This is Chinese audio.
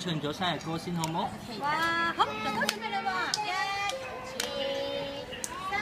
唱咗生日歌先，好冇好？哇，好，蛋糕准备了？一、二、三